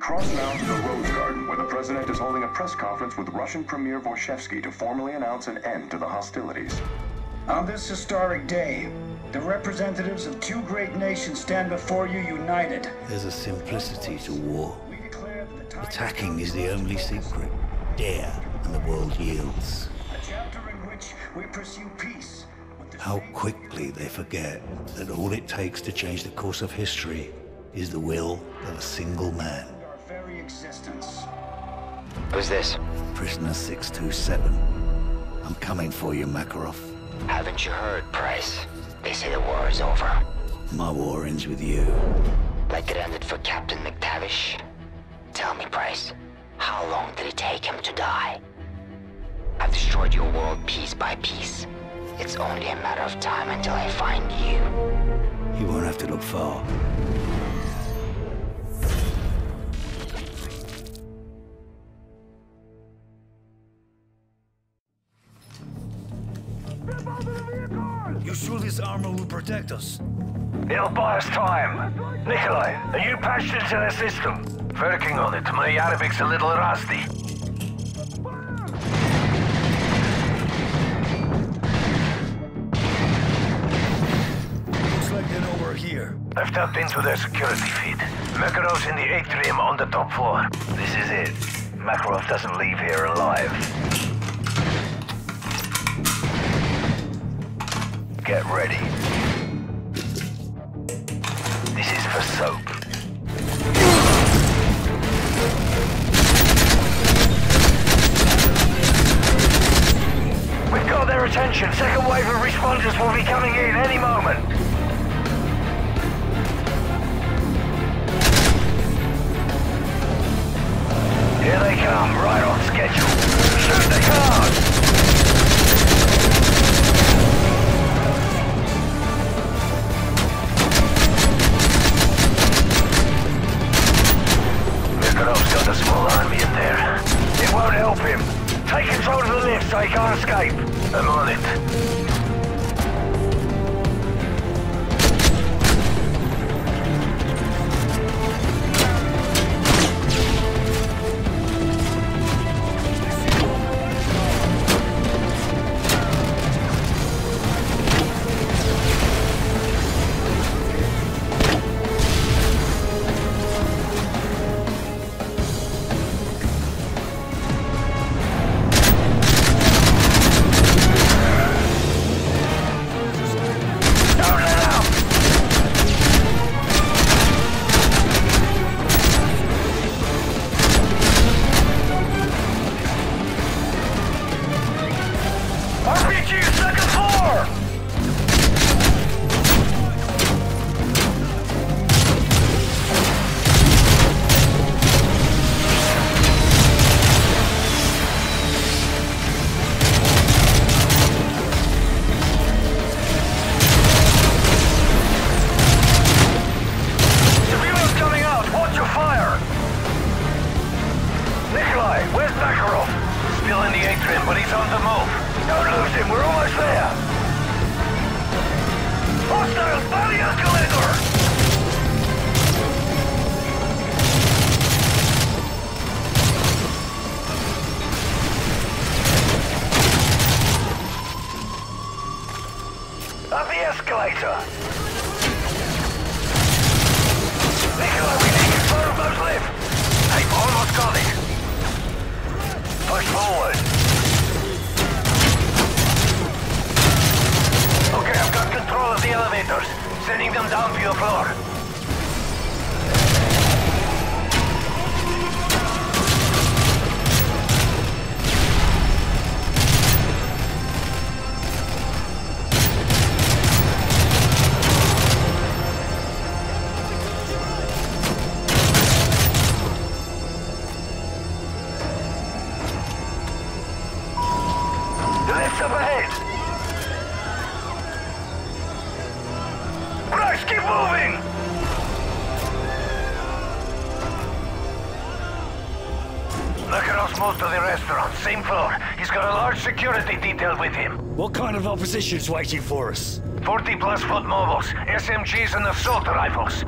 cross now to the Rose Garden, where the president is holding a press conference with Russian Premier Vorshevsky to formally announce an end to the hostilities. On this historic day, the representatives of two great nations stand before you united. There's a simplicity to war. We declare that the time Attacking is the only secret. Dare, and the world yields. a chapter in which we pursue peace How quickly they forget that all it takes to change the course of history is the will of a single man. Our very existence. Who's this? Prisoner 627. I'm coming for you, Makarov. Haven't you heard, Price? They say the war is over. My war ends with you. Like it ended for Captain McTavish. Tell me, Price, how long did it take him to die? I've destroyed your world piece by piece. It's only a matter of time until I find you. You won't have to look far. You sure this armor will protect us? It'll buy us time. Nikolai, are you patched into the system? Working on it. My Arabic's a little rusty. Looks like they know we're here. I've tapped into their security feed. Makarov's in the atrium on the top floor. This is it. Makarov doesn't leave here alive. Get ready. This is for soap. We've got their attention. Second wave of responders will be coming in any moment. Here they come, right on schedule. Shoot the cars! By the escalator! Elevators. Sending them down to your floor. Moved to the restaurant, same floor. He's got a large security detail with him. What kind of opposition's waiting for us? 40 plus foot mobiles, SMGs and assault rifles.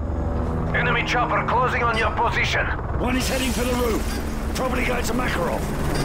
Enemy chopper closing on your position. One is heading for the roof. Probably going to Makarov.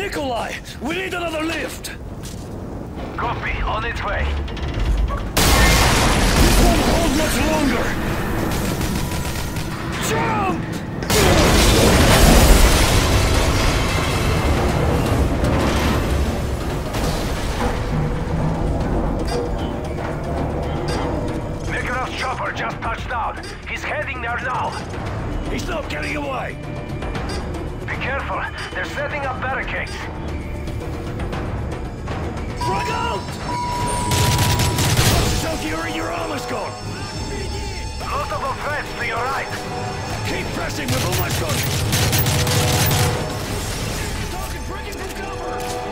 Nikolai, we need another lift. Copy, on its way. This won't hold much longer. Jump! Makarov's chopper just touched down. He's heading there now. He's not getting away. Careful, they're setting up barricades. Frag out! Selkiuri, your armor's gone. Multiple threats to your right. Keep pressing, we've almost got it. We